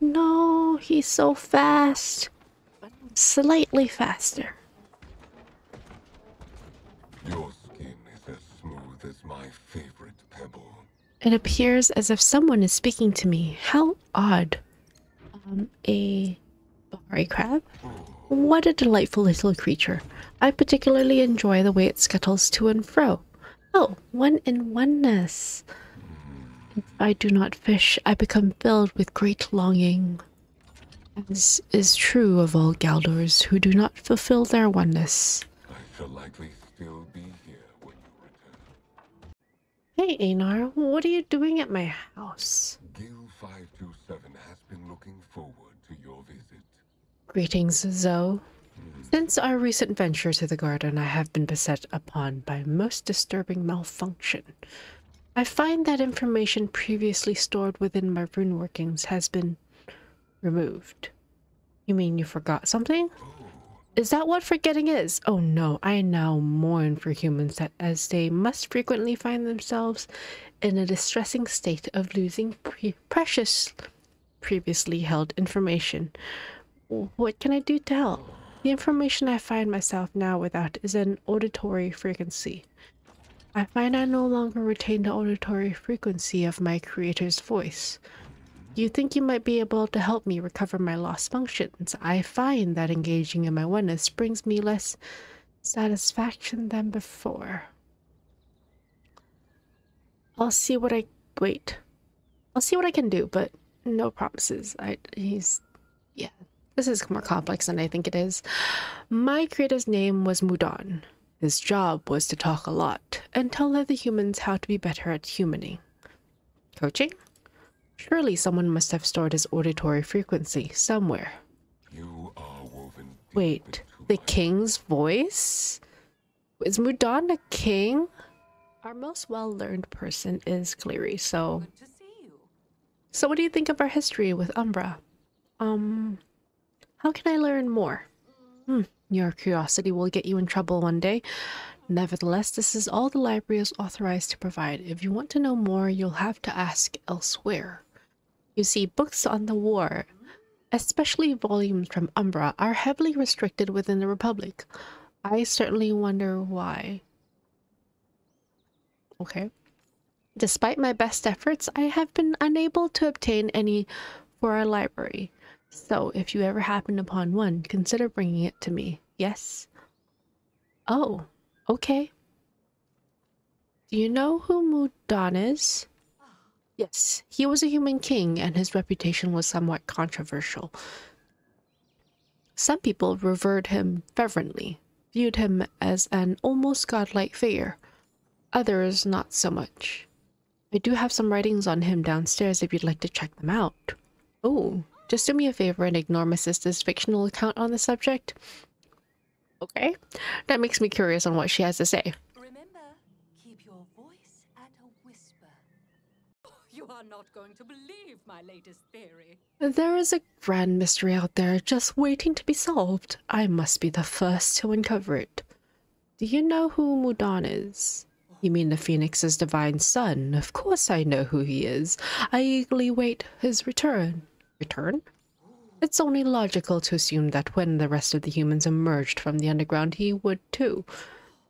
No, he's so fast. Slightly faster. Your skin is as smooth as my favorite pebble. It appears as if someone is speaking to me. How odd. Um, a Bahari crab? What a delightful little creature. I particularly enjoy the way it scuttles to and fro. Oh, one in oneness. If I do not fish, I become filled with great longing. As is true of all Galdors who do not fulfill their oneness. I shall likely still be here when you return. Hey, Einar, what are you doing at my house? Gil 527 has been looking forward to your visit. Greetings, Zoe. Since our recent venture to the garden, I have been beset upon by most disturbing malfunction. I find that information previously stored within my rune workings has been removed. You mean you forgot something? Is that what forgetting is? Oh no, I now mourn for humans that as they must frequently find themselves in a distressing state of losing pre- precious previously held information. What can I do to help? The information I find myself now without is an auditory frequency. I find I no longer retain the auditory frequency of my creator's voice. You think you might be able to help me recover my lost functions? I find that engaging in my oneness brings me less satisfaction than before. I'll see what I wait. I'll see what I can do, but no promises. I he's yeah. This is more complex than I think it is. My creator's name was Mudan. His job was to talk a lot and tell other humans how to be better at humaning. Coaching? Surely someone must have stored his auditory frequency somewhere. You are woven Wait, the my king's voice? Is Mudan a king? Our most well learned person is Caleri, so. Good to see you. So, what do you think of our history with Umbra? Um, how can I learn more? Hmm, your curiosity will get you in trouble one day. Nevertheless, this is all the library is authorized to provide. If you want to know more, you'll have to ask elsewhere. You see, books on the war, especially volumes from Umbra, are heavily restricted within the Republic. I certainly wonder why. Okay. Despite my best efforts, I have been unable to obtain any for our library. So, if you ever happen upon one, consider bringing it to me. Yes? Oh, okay. Do you know who Mudan is? Yes, he was a human king, and his reputation was somewhat controversial. Some people revered him fervently, viewed him as an almost godlike figure. Others not so much. I do have some writings on him downstairs if you'd like to check them out. Oh, just do me a favor and ignore my sister's fictional account on the subject. Okay, that makes me curious on what she has to say. Remember, keep your voice at a whisper. You are not going to believe my latest theory. There is a grand mystery out there just waiting to be solved. I must be the first to uncover it. Do you know who Mudan is? You mean the Phoenix's divine son? Of course I know who he is. I eagerly wait his return. Return? It's only logical to assume that when the rest of the humans emerged from the underground, he would too.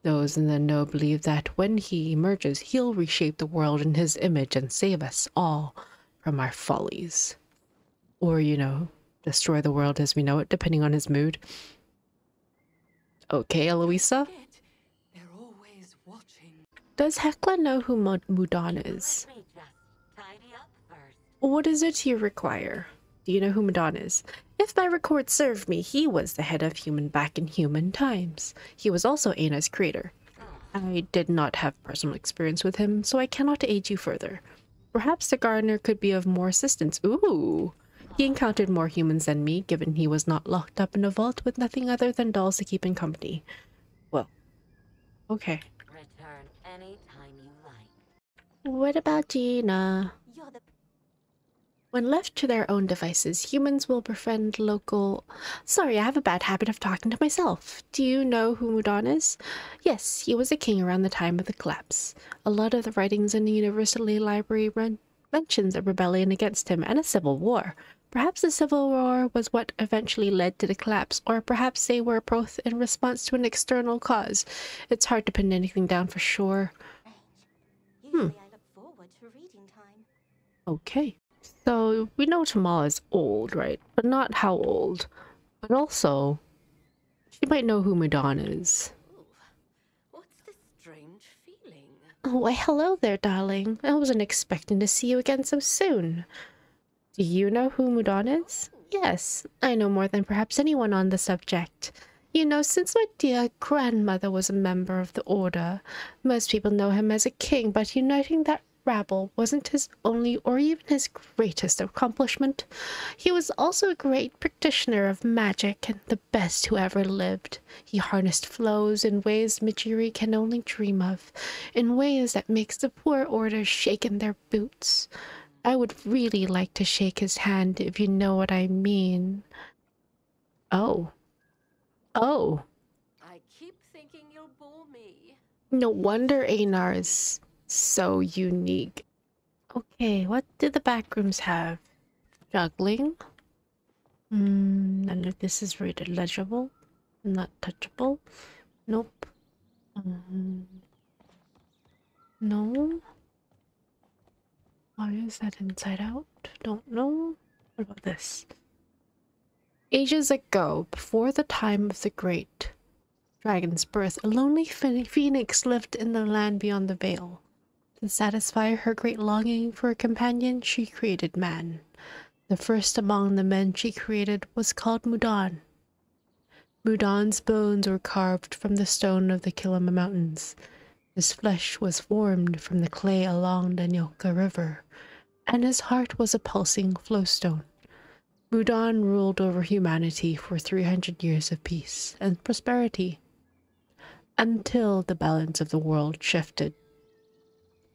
Those in the know believe that when he emerges, he'll reshape the world in his image and save us all from our follies. Or, you know, destroy the world as we know it, depending on his mood. Okay, Eloisa? They're always watching. Does Hekla know who Mud- Mudan is? Let me just tidy up first. What is it you require? Do you know who Mudan is? If my records serve me, he was the head of human back in human times. He was also Ana's creator. I did not have personal experience with him, so I cannot aid you further. Perhaps the gardener could be of more assistance. Ooh! He encountered more humans than me, given he was not locked up in a vault with nothing other than dolls to keep him company. Well, okay. Return anytime you like. What about Jina? When left to their own devices, humans will befriend local. Sorry, I have a bad habit of talking to myself. Do you know who Mudan is? Yes, he was a king around the time of the collapse. A lot of the writings in the University Library run mentions a rebellion against him and a civil war. Perhaps the civil war was what eventually led to the collapse, or perhaps they were both in response to an external cause. It's hard to pin anything down for sure. Hmm. Usually I look forward to reading time. Okay. So we know Tamala is old, right? But not how old. But also, she might know who Mudan is. What's this strange feeling? Oh, why, hello there, darling. I wasn't expecting to see you again so soon. Do you know who Mudan is? Yes, I know more than perhaps anyone on the subject. You know, since my dear grandmother was a member of the Order, most people know him as a king, but uniting that rabble wasn't his only or even his greatest accomplishment. He was also a great practitioner of magic and the best who ever lived. He harnessed flows in ways Majiri can only dream of, in ways that makes the poor Order shake in their boots. I would really like to shake his hand if you know what I mean. Oh. Oh. I keep thinking you'll bore me. No wonder Einar is so unique. Okay, what do the back rooms have? Juggling? Hmm, none of this is rated legible. Not touchable. Nope. Um, no. Why is that inside out? Don't know. What about this? Ages ago, before the time of the great dragon's birth, a lonely phoenix lived in the land beyond the veil. To satisfy her great longing for a companion, she created man. The first among the men she created was called Mudan. Mudan's bones were carved from the stone of the Kilima Mountains. His flesh was formed from the clay along the Nyoka River, and his heart was a pulsing flowstone. Mudan ruled over humanity for 300 years of peace and prosperity until the balance of the world shifted.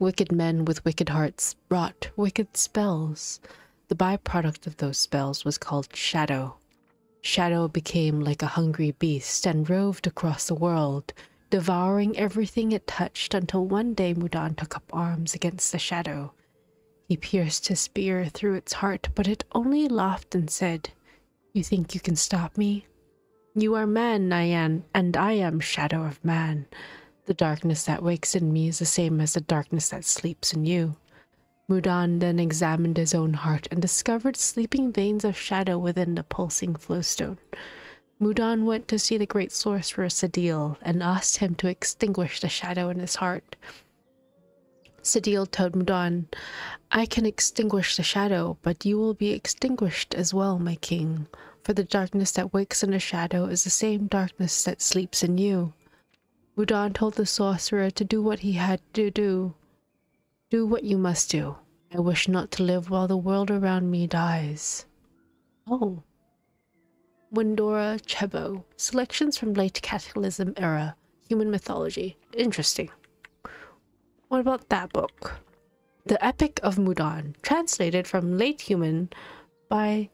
Wicked men with wicked hearts wrought wicked spells. The byproduct of those spells was called Shadow. Shadow became like a hungry beast and roved across the world, devouring everything it touched until one day Mudan took up arms against the Shadow. He pierced his spear through its heart, but it only laughed and said, You think you can stop me? You are man, am, and I am shadow of man. The darkness that wakes in me is the same as the darkness that sleeps in you. Mudan then examined his own heart and discovered sleeping veins of shadow within the pulsing flowstone. Mudan went to see the great sorcerer Sadil and asked him to extinguish the shadow in his heart. Sadil told Mudan, I can extinguish the shadow, but you will be extinguished as well, my king, for the darkness that wakes in the shadow is the same darkness that sleeps in you. Mudan told the sorcerer to do what he had to do. Do what you must do. I wish not to live while the world around me dies. Oh. Windora Chebo. Selections from late Cataclysm era. Human mythology. Interesting. What about that book? The Epic of Mudan, translated from late human by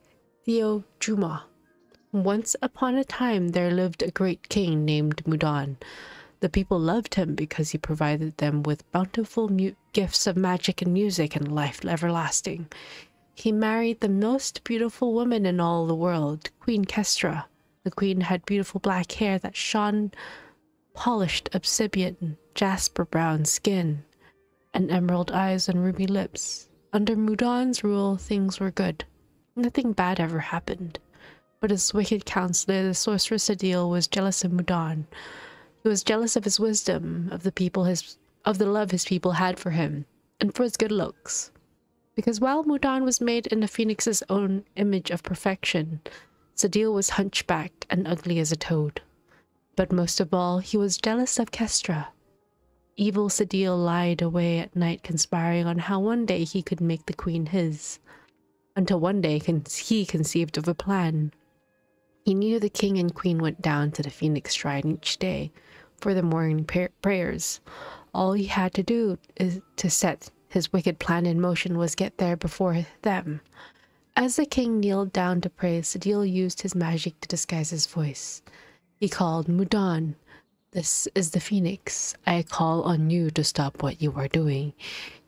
Theo Juma. Once upon a time there lived a great king named Mudan. The people loved him because he provided them with bountiful gifts of magic and music and life everlasting. He married the most beautiful woman in all the world, Queen Kestra. The queen had beautiful black hair that shone polished obsidian, jasper brown skin, and emerald eyes and ruby lips. Under Mudan's rule, things were good. Nothing bad ever happened. But his wicked counselor, the sorceress Sadil, was jealous of Mudan. He was jealous of his wisdom, of the people his of the love his people had for him, and for his good looks. Because while Mudan was made in the phoenix's own image of perfection, Sadil was hunchbacked and ugly as a toad. But most of all, he was jealous of Kestra. Evil Sadil lied away at night, conspiring on how one day he could make the queen his. Until one day he conceived of a plan. He knew the king and queen went down to the phoenix shrine each day for the morning prayers. All he had to do is to set his wicked plan in motion was get there before them. As the king kneeled down to pray, Sadil used his magic to disguise his voice. He called Mudan. This is the Phoenix. I call on you to stop what you are doing.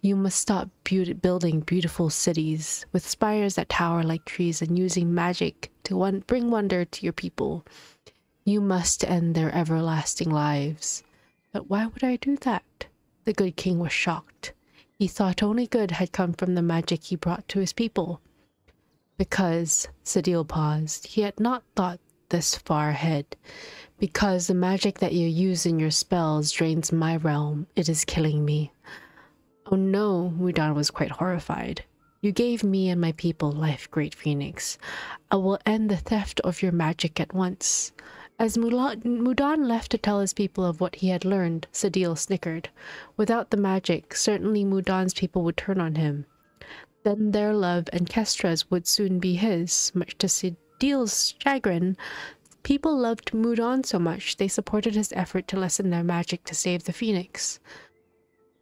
You must stop beaut- building beautiful cities with spires that tower like trees and using magic to one- bring wonder to your people. You must end their everlasting lives. But why would I do that? The good king was shocked. He thought only good had come from the magic he brought to his people. Because, Sadil paused, he had not thought this far ahead. Because the magic that you use in your spells drains my realm, it is killing me. Oh no, Mudan was quite horrified. You gave me and my people life, great phoenix. I will end the theft of your magic at once. As Mudan left to tell his people of what he had learned, Sadil snickered. Without the magic, certainly Mudan's people would turn on him. Then their love and Kestra's would soon be his, much to Sadil's chagrin. People loved Mudan so much they supported his effort to lessen their magic to save the phoenix.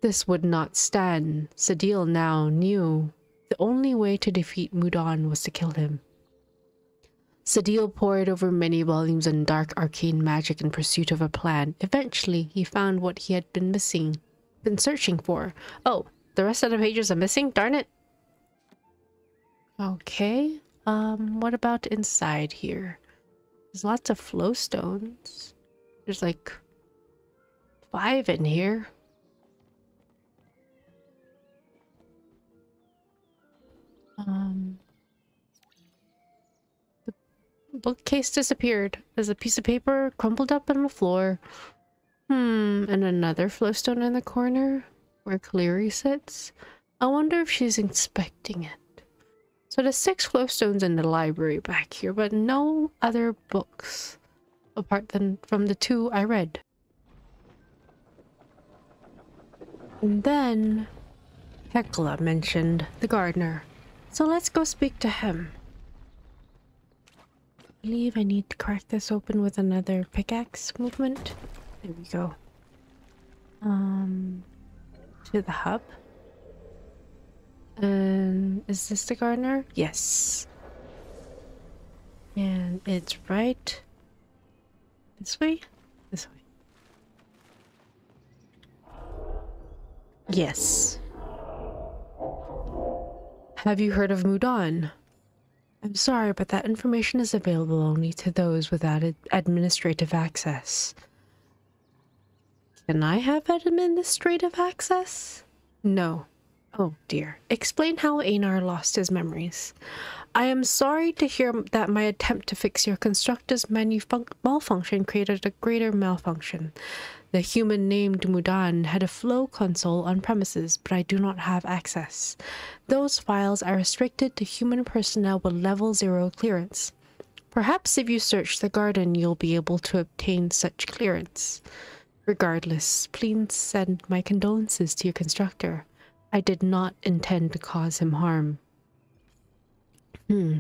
This would not stand. Sadil now knew the only way to defeat Mudan was to kill him. Sadil pored over many volumes on dark arcane magic in pursuit of a plan. Eventually, he found what he had been missing, been searching for. Oh, the rest of the pages are missing? Darn it. Okay. Um, what about inside here? There's lots of flow stones. There's like five in here. Um, bookcase disappeared. There's a piece of paper crumpled up on the floor. Hmm, and another flowstone in the corner where Caleri sits. I wonder if she's inspecting it. So there's six flowstones in the library back here, but no other books apart than from the two I read. And then Hekla mentioned the gardener. So let's go speak to him. I believe I need to crack this open with another pickaxe movement. There we go. Um, to the hub. And is this the gardener? Yes. And it's right this way? This way. Yes. Have you heard of Mudan? I'm sorry, but that information is available only to those without ad- administrative access. Can I have administrative access? No. Oh dear. Explain how Einar lost his memories. I am sorry to hear that my attempt to fix your constructor's malfunction created a greater malfunction. The human named Mudan had a flow console on premises, but I do not have access. Those files are restricted to human personnel with level zero clearance. Perhaps if you search the garden, you'll be able to obtain such clearance. Regardless, please send my condolences to your constructor. I did not intend to cause him harm. Hmm.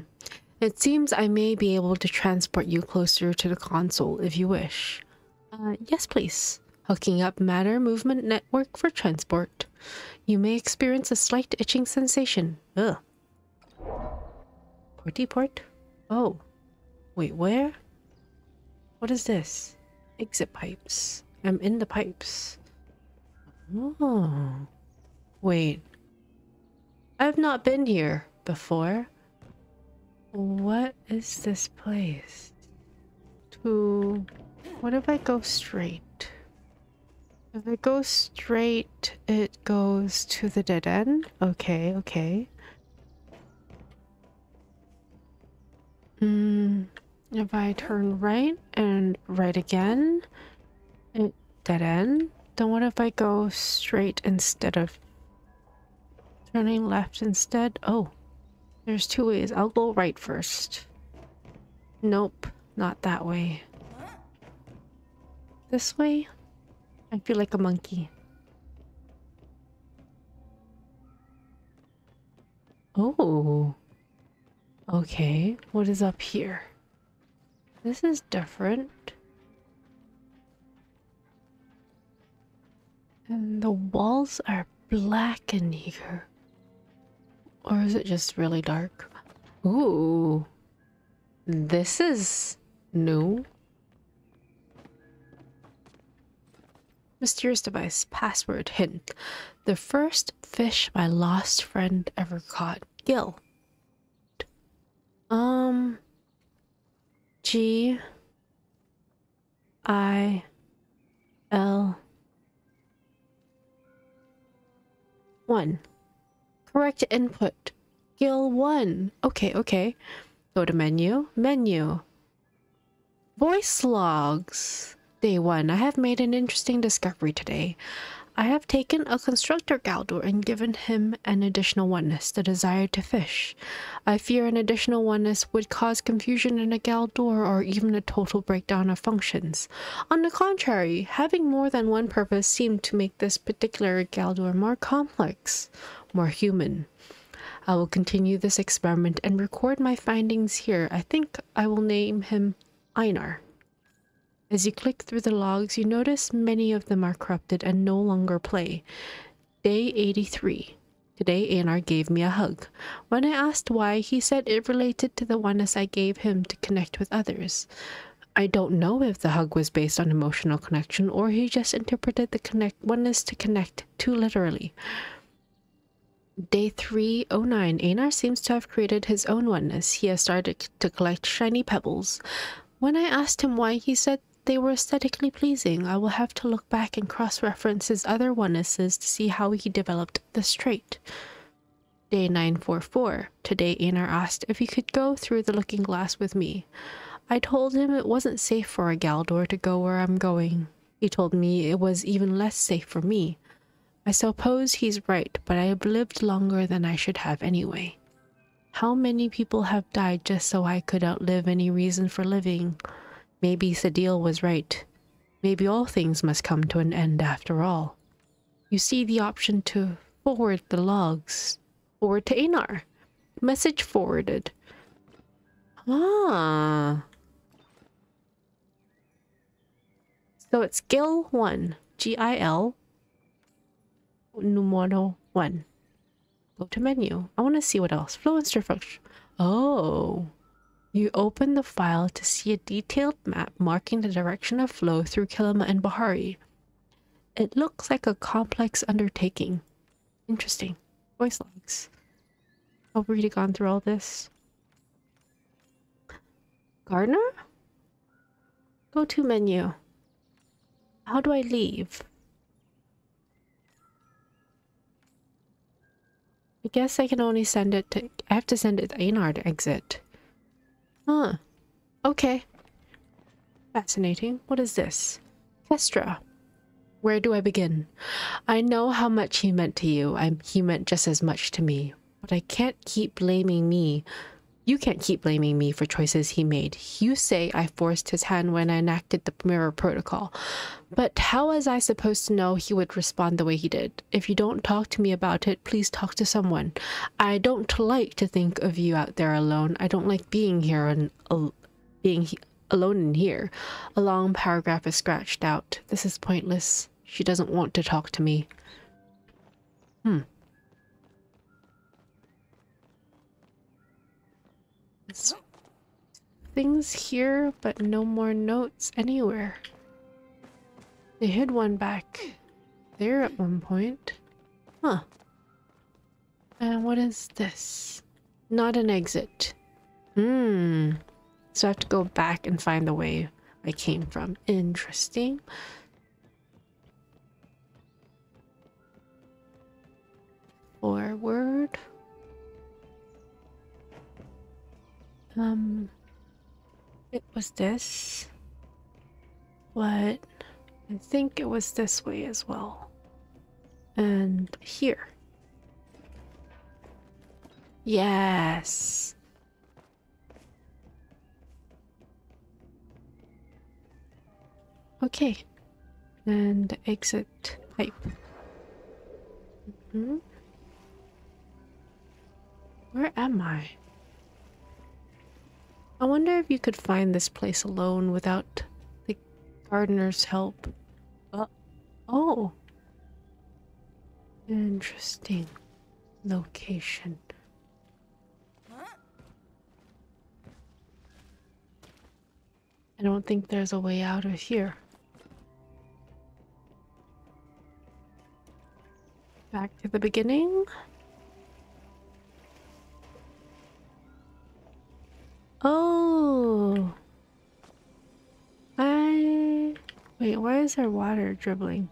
It seems I may be able to transport you closer to the console if you wish. Uh, yes, please. Hooking up matter movement network for transport. You may experience a slight itching sensation. Ugh. Porty port? Oh. Wait, where? What is this? Exit pipes. I'm in the pipes. Oh. Wait. I've not been here before. What is this place? To. What if I go straight? If I go straight, it goes to the dead end? Okay, okay. Hmm. If I turn right and right again, it dead end. Then what if I go straight instead of turning left instead? Oh, there's two ways. I'll go right first. Nope, not that way. This way? I feel like a monkey. Oh. Okay, what is up here? This is different. And the walls are black in here. Or is it just really dark? Ooh. This is new. Mysterious device. Password. Hint. The first fish my lost friend ever caught. Gil. Um. G. I. L. 1. Correct input. Gil 1. Okay, okay. Go to menu. Menu. Voice logs. Day 1. I have made an interesting discovery today. I have taken a constructor Galdor and given him an additional oneness, the desire to fish. I fear an additional oneness would cause confusion in a Galdor or even a total breakdown of functions. On the contrary, having more than one purpose seemed to make this particular Galdor more complex, more human. I will continue this experiment and record my findings here. I think I will name him Einar. As you click through the logs, you notice many of them are corrupted and no longer play. Day 83. Today, Einar gave me a hug. When I asked why, he said it related to the oneness I gave him to connect with others. I don't know if the hug was based on emotional connection or he just interpreted the connect oneness to connect too literally. Day 309, Einar seems to have created his own oneness. He has started to collect shiny pebbles. When I asked him why, he said they were aesthetically pleasing. I will have to look back and cross reference his other onenesses to see how he developed this trait. Day 944. Today, Einar asked if he could go through the looking glass with me. I told him it wasn't safe for a Galdor to go where I'm going. He told me it was even less safe for me. I suppose he's right, but I have lived longer than I should have anyway. How many people have died just so I could outlive any reason for living? Maybe Sadil was right. Maybe all things must come to an end after all. You see the option to forward the logs. Forward to Einar. Message forwarded. Ah. So it's Gil 1. G-I-L. Numero 1. Go to menu. I want to see what else. Flow instruction. Oh. You open the file to see a detailed map marking the direction of flow through Kilima and Bahari. It looks like a complex undertaking. Interesting. Voice logs. I've already gone through all this. Gardener? Go to menu. How do I leave? I guess I can only send it to... I have to send it to Einar exit. Huh. Okay. Fascinating. What is this? Kestra. Where do I begin? I know how much he meant to you. I, he meant just as much to me. But I can't keep blaming me. You can't keep blaming me for choices he made. You say I forced his hand when I enacted the mirror protocol. But how was I supposed to know he would respond the way he did? If you don't talk to me about it, please talk to someone. I don't like to think of you out there alone. I don't like being here and being he alone in here. A long paragraph is scratched out. This is pointless. She doesn't want to talk to me. Hmm. Things here, but no more notes anywhere. They hid one back there at one point. Huh. And what is this? Not an exit. Hmm. So I have to go back and find the way I came from. Interesting. Forward. Um, it was this, but I think it was this way as well. And here. Yes. Okay. And exit pipe. Mm -hmm. Where am I? I wonder if you could find this place alone without the gardener's help. Uh, oh. Interesting location. I don't think there's a way out of here. Back to the beginning. There water dribbling?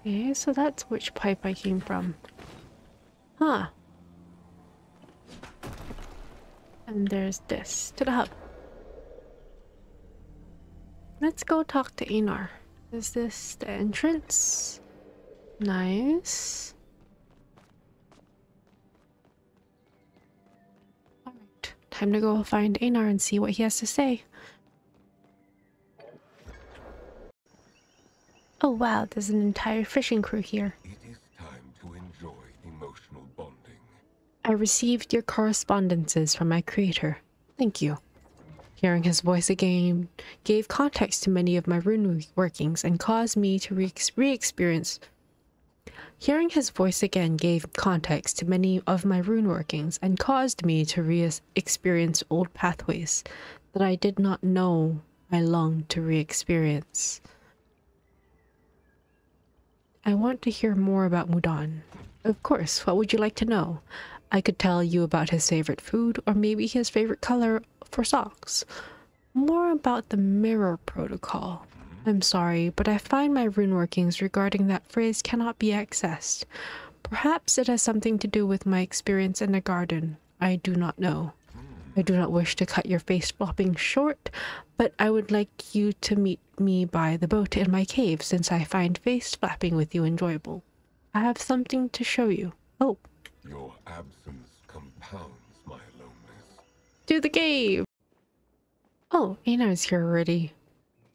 Okay, so that's which pipe I came from. Huh. And there's this to the hub. Let's go talk to Einar. Is this the entrance? Nice. Alright, time to go find Einar and see what he has to say. Oh wow, there's an entire fishing crew here. It is time to enjoy emotional bonding. I received your correspondences from my creator. Thank you. Hearing his voice again gave context to many of my rune workings and caused me to re experience. Hearing his voice again gave context to many of my rune workings and caused me to re experience old pathways that I did not know I longed to re experience. I want to hear more about Mudan. Of course, what would you like to know? I could tell you about his favorite food or maybe his favorite color for socks. More about the mirror protocol. I'm sorry, but I find my rune workings regarding that phrase cannot be accessed. Perhaps it has something to do with my experience in the garden. I do not know. I do not wish to cut your face flopping short, but I would like you to meet me by the boat in my cave since I find face flapping with you enjoyable. I have something to show you. Oh, Your absence compounds my loneliness. to the cave! Oh, Einar's here already.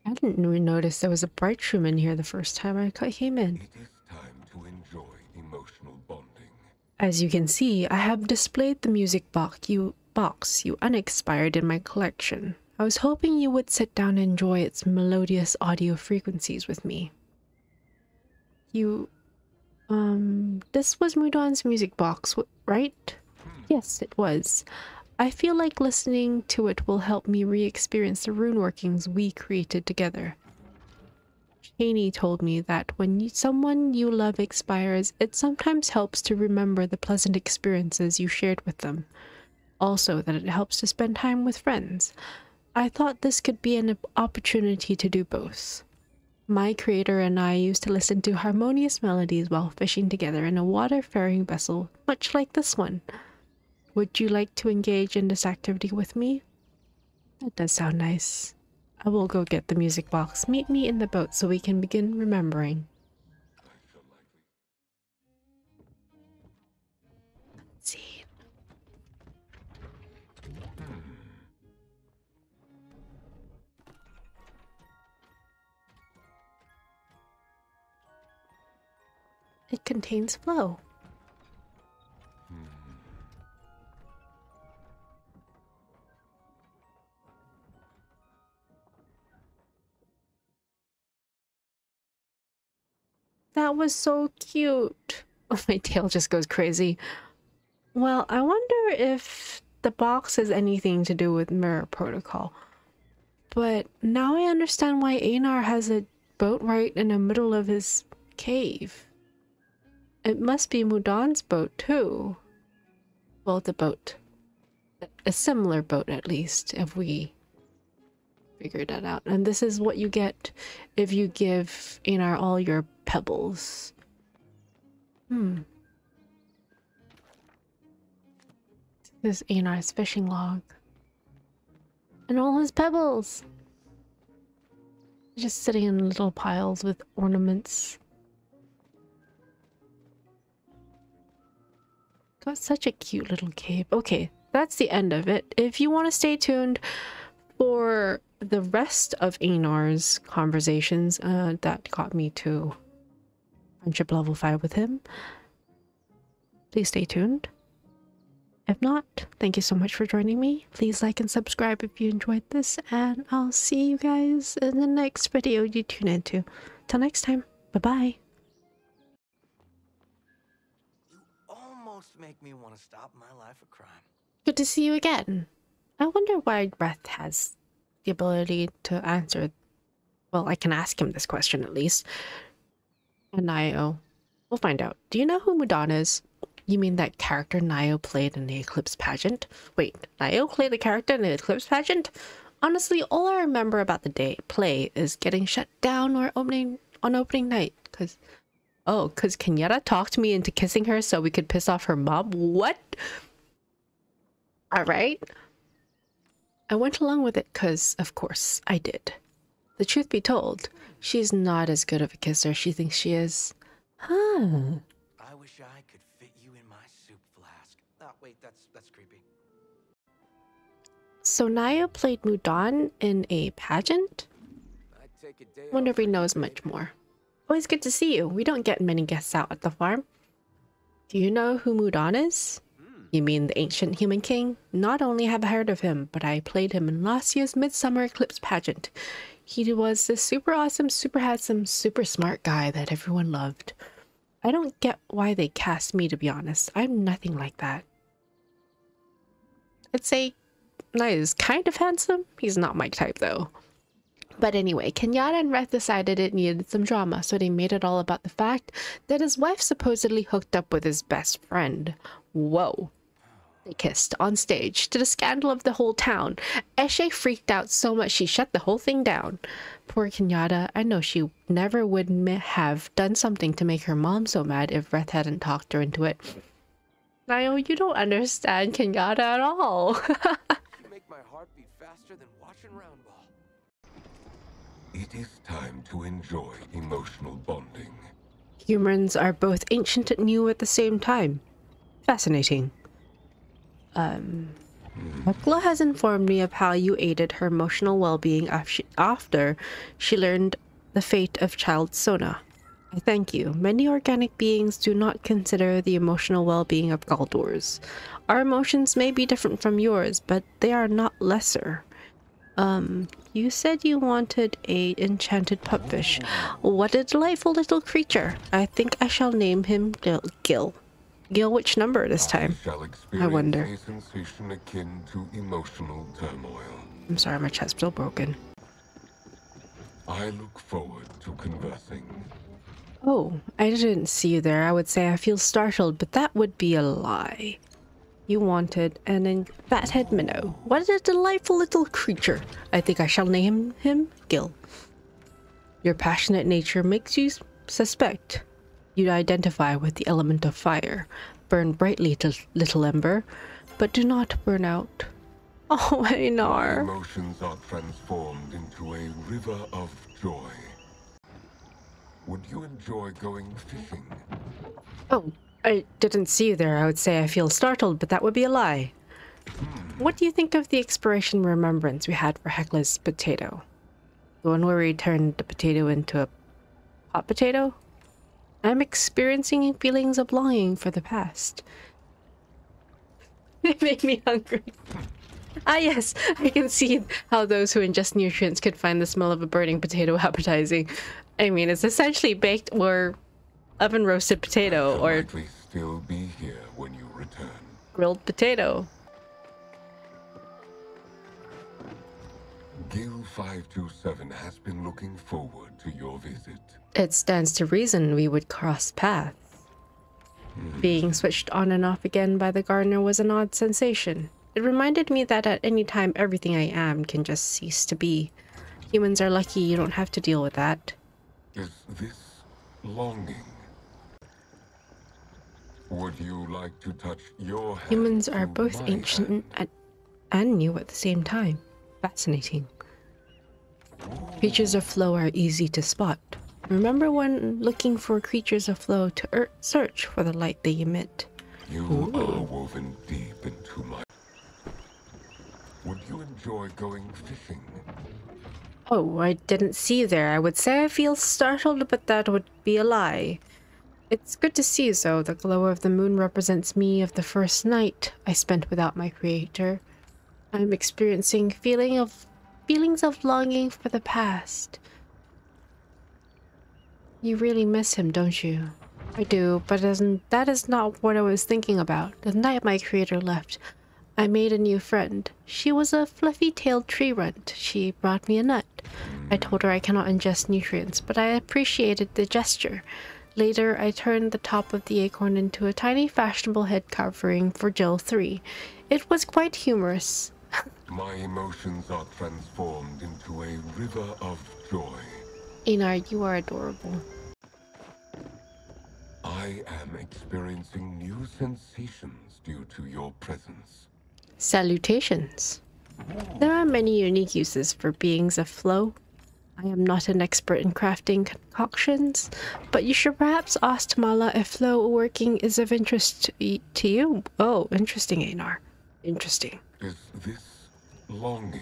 I didn't even notice there was a bright room in here the first time I ca- came in. It is time to enjoy emotional bonding. As you can see, I have displayed the music box you box you unexpired in my collection. I was hoping you would sit down and enjoy its melodious audio frequencies with me. You um this was Mudan's music box, right? Yes, it was. I feel like listening to it will help me re-experience the rune workings we created together. Cheney told me that when you, someone you love expires, it sometimes helps to remember the pleasant experiences you shared with them. Also, that it helps to spend time with friends. I thought this could be an opportunity to do both. My creator and I used to listen to harmonious melodies while fishing together in a water-faring vessel, much like this one. Would you like to engage in this activity with me? That does sound nice. I will go get the music box. Meet me in the boat so we can begin remembering. It contains flow. That was so cute. Oh, my tail just goes crazy. Well, I wonder if the box has anything to do with Mirror Protocol. But now I understand why Einar has a boat right in the middle of his cave. It must be Mudan's boat too. Well, the boat. A similar boat, at least, if we figured that out. And this is what you get if you give Einar all your pebbles. Hmm. This is Einar's fishing log. And all his pebbles! Just sitting in little piles with ornaments. Such a cute little cape. Okay, that's the end of it. If you want to stay tuned for the rest of Einar's conversations, uh, that got me to friendship level 5 with him. Please stay tuned. If not, thank you so much for joining me. Please like and subscribe if you enjoyed this, and I'll see you guys in the next video you tune into. Till next time, bye bye almost make me want to stop my life of crime. Good to see you again. I wonder why Breath has the ability to answer. Well, I can ask him this question at least. And Nai'o. We'll find out. Do you know who Mudan is? You mean that character Nai'o played in the Eclipse pageant? Wait, Nai'o played a character in the Eclipse pageant? Honestly, all I remember about the day play is getting shut down or opening on opening night. Cause oh, cause Kenyatta talked me into kissing her so we could piss off her mom. What? All right. I went along with it because, of course, I did. The truth be told, she's not as good of a kisser as she thinks she is. Huh. I wish I could fit you in my soup flask. Oh, wait, that's that's creepy. So Naya played Mudan in a pageant? I'd take a day Wonder if he knows much more. Always good to see you. We don't get many guests out at the farm. Do you know who Mudan is? Hmm. You mean the ancient human king? Not only have I heard of him, but I played him in last year's Midsummer Eclipse pageant. He was this super awesome, super handsome, super smart guy that everyone loved. I don't get why they cast me, to be honest. I'm nothing like that. I'd say Naya is kind of handsome. He's not my type, though. But anyway, Kenyatta and Reth decided it needed some drama, so they made it all about the fact that his wife supposedly hooked up with his best friend. Whoa. They kissed on stage to the scandal of the whole town. Eshe freaked out so much she shut the whole thing down. Poor Kenyatta, I know she never would have done something to make her mom so mad if Reth hadn't talked her into it. Nai'o, you don't understand Kenyatta at all. Make my heart beat faster than watching. It is time to enjoy emotional bonding. Humans are both ancient and new at the same time. Fascinating. Um, Okla has informed me of how you aided her emotional well-being after she learned the fate of child Sona. I thank you. Many organic beings do not consider the emotional well-being of Galdors. Our emotions may be different from yours, but they are not lesser. Um, you said you wanted a enchanted pupfish. What a delightful little creature. I think I shall name him Gil. Gil, Gil which number this time? I experience wonder. a sensation akin to emotional turmoil. I'm sorry, my chest's still broken. I look forward to conversing. Oh, I didn't see you there. I would say I feel startled, but that would be a lie. You wanted an en- fathead minnow. What a delightful little creature. I think I shall name him Gil. Your passionate nature makes you suspect. you'd identify with the element of fire. Burn brightly, to little ember, but do not burn out. Oh, Einar. Emotions are transformed into a river of joy. Would you enjoy going fishing? Oh, I didn't see you there. I would say I feel startled, but that would be a lie. What do you think of the expiration remembrance we had for Hekla's potato? The one where we turned the potato into a hot potato? I'm experiencing feelings of longing for the past. It made me hungry. Ah, yes, I can see how those who ingest nutrients could find the smell of a burning potato appetizing. I mean, it's essentially baked or oven roasted potato or still be here when you return. grilled potato. Gil 527 has been looking forward to your visit. It stands to reason we would cross paths. Hmm. Being switched on and off again by the gardener was an odd sensation. It reminded me that at any time everything I am can just cease to be. Humans are lucky you don't have to deal with that. Is this longing? Would you like to touch your Humans are both ancient and, and new at the same time. Fascinating. Creatures of flow are easy to spot. Remember when looking for creatures of flow to er- search for the light they emit. You are woven deep into my. Would you enjoy going fishing? Oh, I didn't see there. I would say I feel startled, but that would be a lie. It's good to see, though. The glow of the moon represents me of the first night I spent without my creator. I'm experiencing feeling of feelings of longing for the past. You really miss him, don't you? I do, but isn't, that is not what I was thinking about. The night my creator left, I made a new friend. She was a fluffy-tailed tree runt. She brought me a nut. I told her I cannot ingest nutrients, but I appreciated the gesture. Later, I turned the top of the acorn into a tiny fashionable head covering for Gil 3. It was quite humorous. My emotions are transformed into a river of joy. Einar, you are adorable. I am experiencing new sensations due to your presence. Salutations. There are many unique uses for beings of flow. I am not an expert in crafting concoctions, but you should perhaps ask Tamala if flow working is of interest to you. Oh, interesting, Einar. Interesting. Is this longing?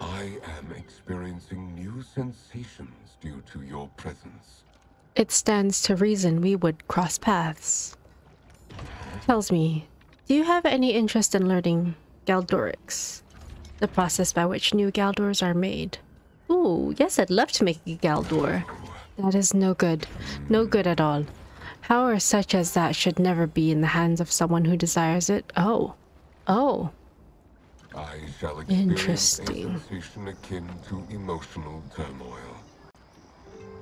I am experiencing new sensations due to your presence. It stands to reason we would cross paths. Tells me, do you have any interest in learning Galdorix? The process by which new Galdors are made. Ooh, yes, I'd love to make a Galdor. That is no good. No good at all. Power such as that should never be in the hands of someone who desires it. Oh. Oh. I shall experience Interesting. a sensation akin to emotional turmoil.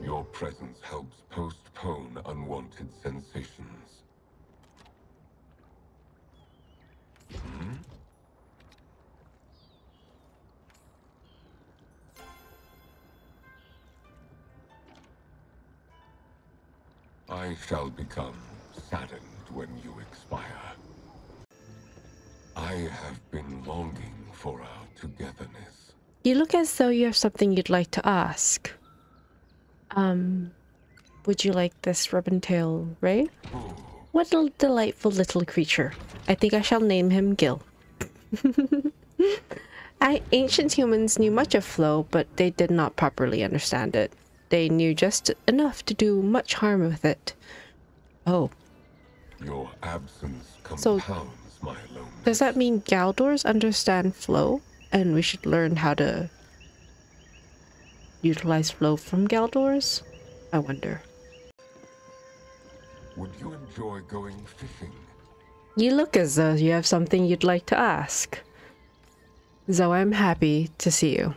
Your presence helps postpone unwanted sensations. Hmm? I shall become saddened when you expire. I have been longing for our togetherness. You look as though you have something you'd like to ask. Um, would you like this ribbon tail ray? What a delightful little creature. I think I shall name him Gil. I, ancient humans knew much of flow, but they did not properly understand it. They knew just enough to do much harm with it. Oh, Your absence So- compounds my loneliness. does that mean Galdors understand flow, and we should learn how to utilize flow from Galdors? I wonder. Would you enjoy going fishing? You look as though you have something you'd like to ask. Zoe, I'm happy to see you.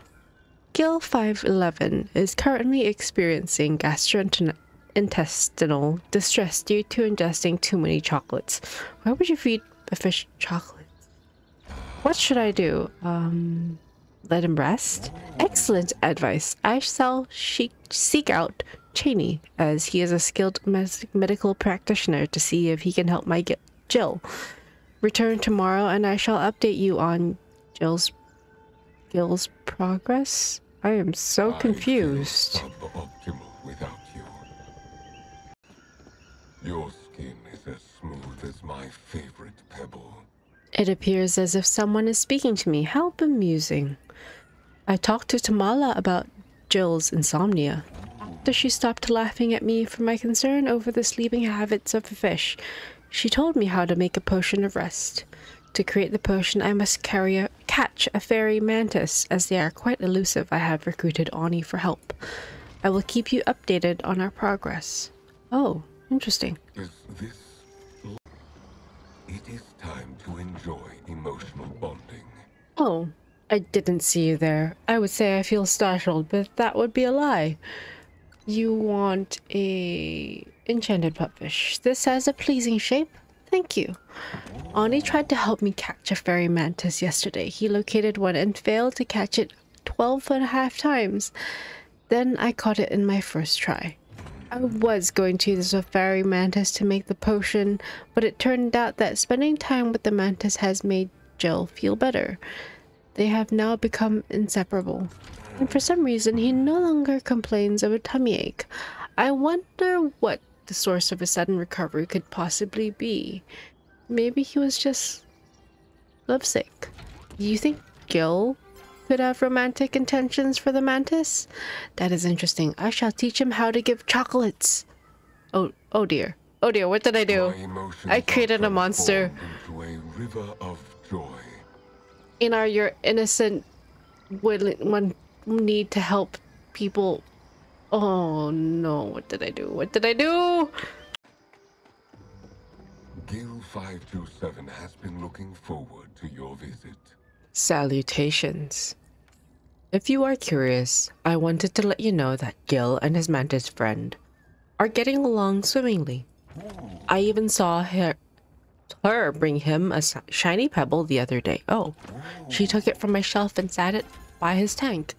Gil 511 is currently experiencing gastrointestinal distress due to ingesting too many chocolates. Why would you feed a fish chocolates? What should I do? Um, let him rest? Excellent advice. I shall seek out Chayne, as he is a skilled medical practitioner, to see if he can help my Gil. Return tomorrow, and I shall update you on Jill's Gil's progress. I am so I confused. without you. Your skin is as smooth as my favorite pebble. It appears as if someone is speaking to me. How bemusing. I talked to Tamala about Gil's insomnia. After she stopped laughing at me for my concern over the sleeping habits of a fish, she told me how to make a potion of rest. To create the potion, I must carry a, catch a fairy mantis, as they are quite elusive. I have recruited Auni for help. I will keep you updated on our progress. Oh, interesting. Is this. It is time to enjoy emotional bonding. Oh, I didn't see you there. I would say I feel startled, but that would be a lie. You want a enchanted pupfish. This has a pleasing shape. Thank you. Auni tried to help me catch a fairy mantis yesterday. He located one and failed to catch it 12 and a half times. Then I caught it in my first try. I was going to use a fairy mantis to make the potion, but it turned out that spending time with the mantis has made Gil feel better. They have now become inseparable. And for some reason, he no longer complains of a tummy ache. I wonder what the source of his sudden recovery could possibly be. Maybe he was just lovesick. Do you think Gil could have romantic intentions for the mantis? That is interesting. I shall teach him how to give chocolates. Oh, oh dear. Oh dear, what did I do? I created a monster. A river of joy. in our your innocent willing one need to help people oh no what did i do what did i do Gil 527 has been looking forward to your visit. salutations if you are curious i wanted to let you know that gil and his mantis friend are getting along swimmingly. I even saw her, her bring him a shiny pebble the other day. Oh, she took it from my shelf and sat it by his tank.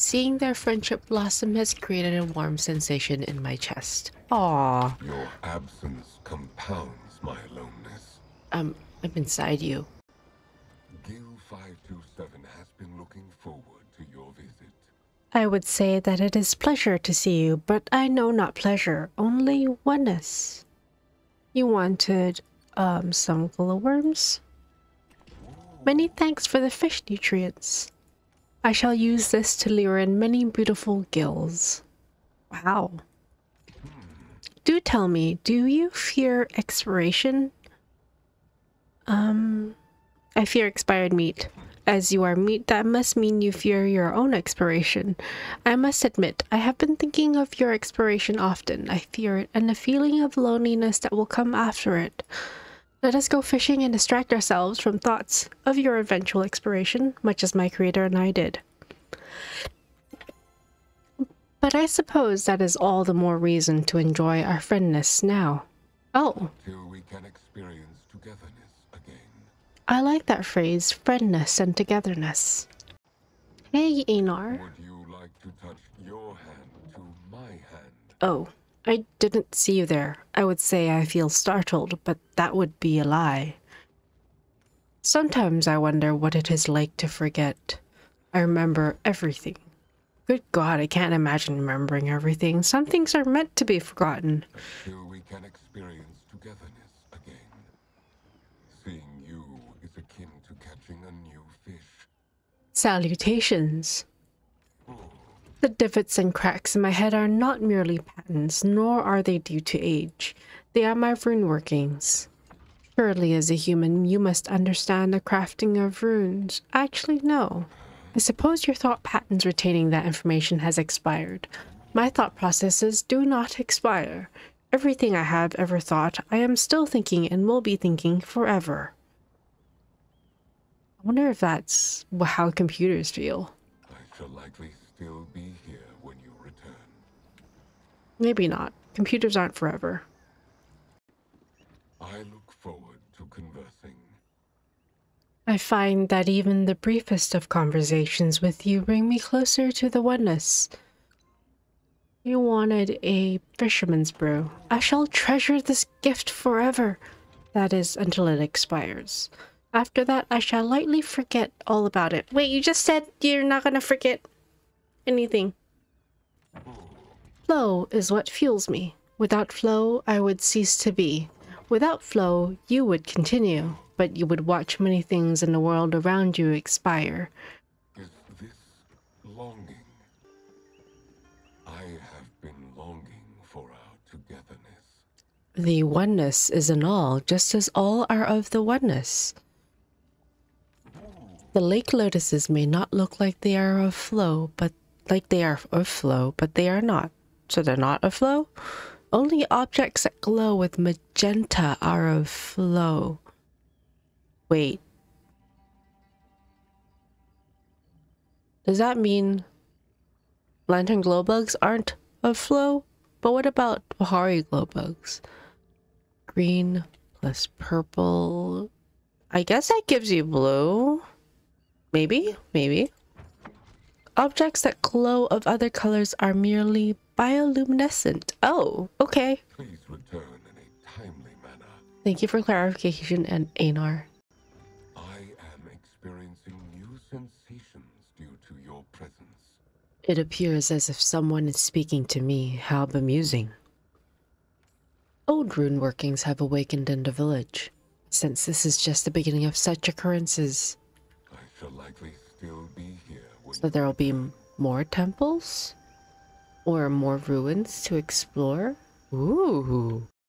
Seeing their friendship blossom has created a warm sensation in my chest. Aw, Your absence compounds my aloneness. um, I'm inside you. Gil 527 has been looking forward to your visit. I would say that it is pleasure to see you, but I know not pleasure, only oneness. You wanted, um, some glowworms? Many thanks for the fish nutrients. I shall use this to lure in many beautiful gills. Wow. Do tell me, do you fear expiration? Um, I fear expired meat. As you are meat, that must mean you fear your own expiration. I must admit, I have been thinking of your expiration often. I fear it, and the feeling of loneliness that will come after it. Let us go fishing and distract ourselves from thoughts of your eventual expiration, much as my creator and I did. But I suppose that is all the more reason to enjoy our friendness now. Oh, Till we can experience togetherness again. I like that phrase, friendness and togetherness. Hey, Einar. Would you like to touch your hand to my hand? Oh, I didn't see you there. I would say I feel startled, but that would be a lie. Sometimes I wonder what it is like to forget. I remember everything. Good God, I can't imagine remembering everything. Some things are meant to be forgotten. Till we can experience togetherness again. Seeing you is akin to catching a new fish. Salutations. The divots and cracks in my head are not merely patterns, nor are they due to age. They are my rune workings. Surely, as a human, you must understand the crafting of runes. Actually, no. I suppose your thought patterns retaining that information has expired. My thought processes do not expire. Everything I have ever thought, I am still thinking and will be thinking forever. I wonder if that's how computers feel. I shall likely still be here when you return. Maybe not. Computers aren't forever. I look forward to conversing. I find that even the briefest of conversations with you bring me closer to the oneness. You wanted a fisherman's brew. I shall treasure this gift forever. That is, until it expires. After that, I shall lightly forget all about it. Wait, you just said you're not gonna forget anything. Flow is what fuels me. Without flow, I would cease to be. Without flow, you would continue, but you would watch many things in the world around you expire. Is this longing? I have been longing for our togetherness. The oneness is in all, just as all are of the oneness. The lake lotuses may not look like they are of flow, but like they are of flow, but they are not. So they're not flow? Only objects that glow with magenta are of flow. Wait. Does that mean lantern glow bugs aren't of flow? But what about Bahari glow bugs? Green plus purple. I guess that gives you blue. Maybe, maybe. Objects that glow of other colors are merely bioluminescent. Oh, okay. Please return in a timely manner. Thank you for clarification and Einar. I am experiencing new sensations due to your presence. It appears as if someone is speaking to me. How bemusing. Old rune workings have awakened in the village. Since this is just the beginning of such occurrences, I shall likely still be here when so there will be more temples? Or more ruins to explore? Ooh.